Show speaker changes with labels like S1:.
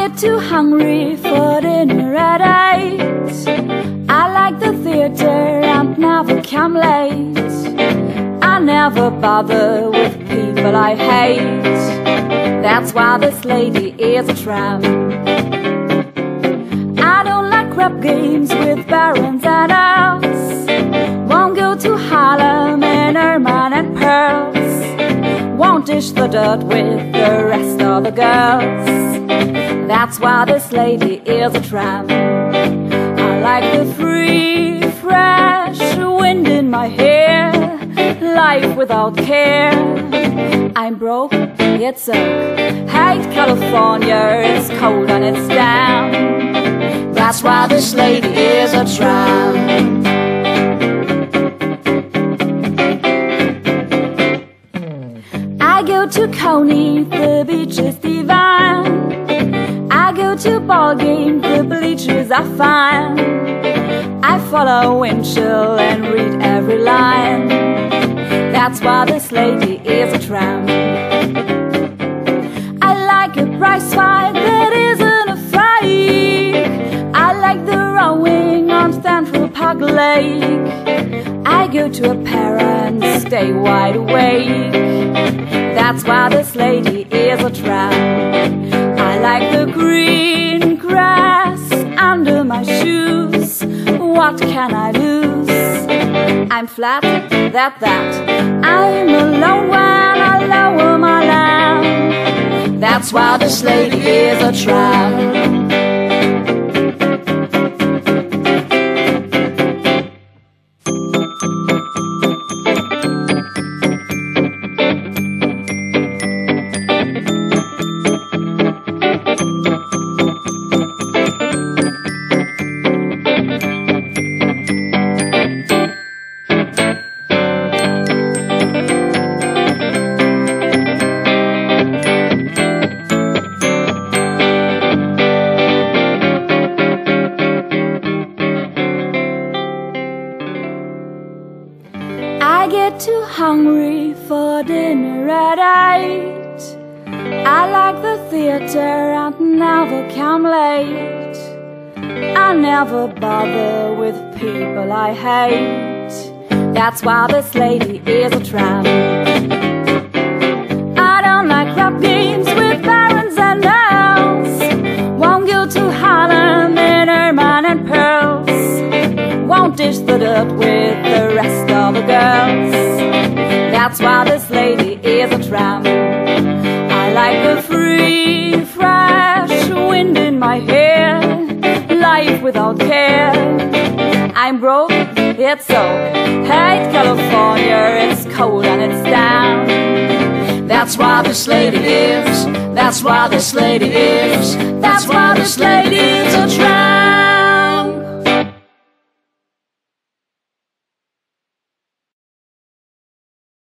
S1: get too hungry for dinner at eight. I like the theater and never come late. I never bother with people I hate. That's why this lady is a tramp. I don't like crap games with barons and elves. Won't go to Harlem in ermine and pearls. Won't dish the dirt with the rest of the girls. That's why this lady is a tramp. I like the free, fresh wind in my hair, life without care. I'm broke, it's oak. Hate California, it's cold and it's damp. That's why this lady is a tramp. I go to Coney, the beach is divine. I go to ball game, the bleachers are fine. I follow Winchell and read every line. That's why this lady is a tramp. I like a prize fight that isn't a fight. I like the rowing on Central Park Lake. I go to a para and stay wide awake. That's why this lady is a tramp. What can I lose? I'm flat, that, that. I'm alone when I lower my lamp. That's why this lady is a tramp. Get too hungry for dinner at eight. I like the theater and never come late. I never bother with people I hate. That's why this lady is a tramp. I don't like rap games with barons and elves. Won't go to Harlem in ermine and pearls. Won't dish the dirt with That's why this lady is a tramp. I like the free, fresh wind in my hair, life without care. I'm broke, it's so. Hate California, it's cold and it's down. That's why this lady is. That's why this lady is. That's why this lady is a tramp.